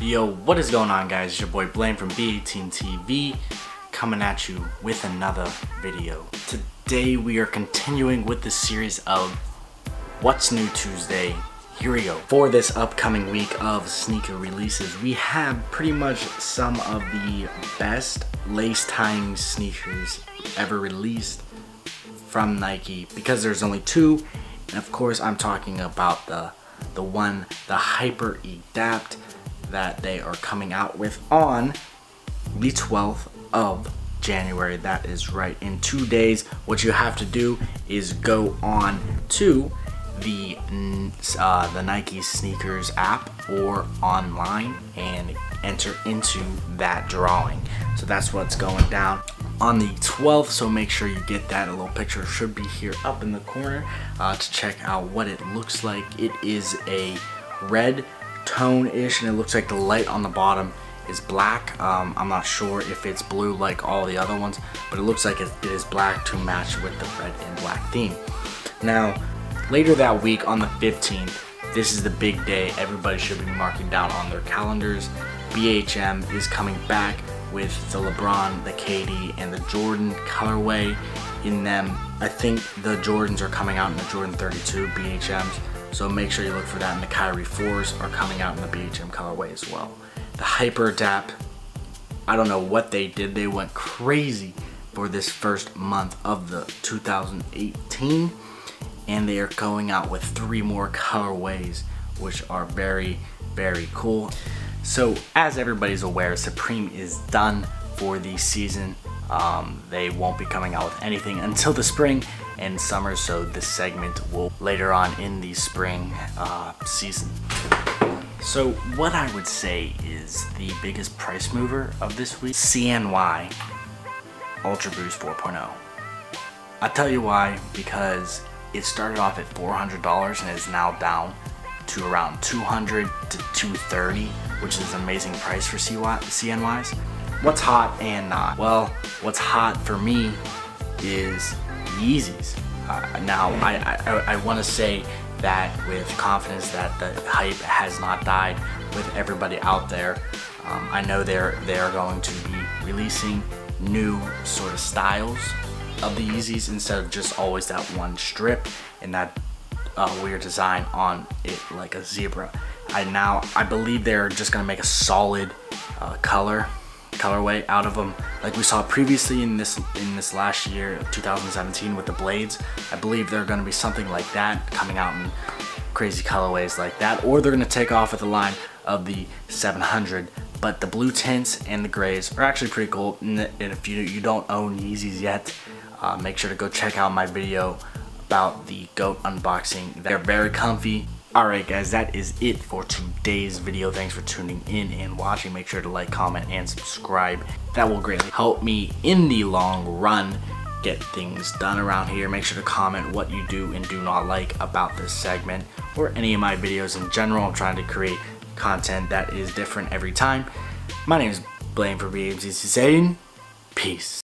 Yo, what is going on guys? It's your boy Blame from BA Team TV coming at you with another video. Today we are continuing with the series of What's New Tuesday. Here we go. For this upcoming week of sneaker releases, we have pretty much some of the best lace tying sneakers ever released from Nike because there's only two. And of course I'm talking about the the one, the Hyper Adapt that they are coming out with on the 12th of January. That is right. In two days, what you have to do is go on to the uh, the Nike sneakers app or online and enter into that drawing. So that's what's going down on the 12th. So make sure you get that. A little picture should be here up in the corner uh, to check out what it looks like. It is a red tone-ish and it looks like the light on the bottom is black. Um, I'm not sure if it's blue like all the other ones, but it looks like it is black to match with the red and black theme. Now, later that week on the 15th, this is the big day everybody should be marking down on their calendars. BHM is coming back with the LeBron, the KD, and the Jordan colorway in them. I think the Jordans are coming out in the Jordan 32 BHMs. So make sure you look for that. And the Kyrie 4s are coming out in the BHM colorway as well. The Hyper Adapt, I don't know what they did. They went crazy for this first month of the 2018 and they are going out with three more colorways which are very very cool. So as everybody's aware Supreme is done for the season. Um, they won't be coming out with anything until the spring and summer, so this segment will later on in the spring uh, season. So what I would say is the biggest price mover of this week, CNY Ultra Boost 4.0. i tell you why, because it started off at $400 and is now down to around 200 to 230 which is an amazing price for CNYs. What's hot and not? Well, what's hot for me is Yeezys. Uh, now, I, I, I want to say that with confidence that the hype has not died with everybody out there. Um, I know they're they're going to be releasing new sort of styles of the Yeezys instead of just always that one strip and that uh, weird design on it like a zebra. I now I believe they're just gonna make a solid uh, color colorway out of them like we saw previously in this in this last year 2017 with the blades I believe they're going to be something like that coming out in crazy colorways like that or they're going to take off with the line of the 700 but the blue tints and the grays are actually pretty cool and if you, you don't own Yeezys yet uh, make sure to go check out my video about the GOAT unboxing. They're very comfy Alright guys, that is it for today's video. Thanks for tuning in and watching. Make sure to like, comment, and subscribe. That will greatly help me in the long run get things done around here. Make sure to comment what you do and do not like about this segment or any of my videos in general. I'm trying to create content that is different every time. My name is Blame for BMC saying peace.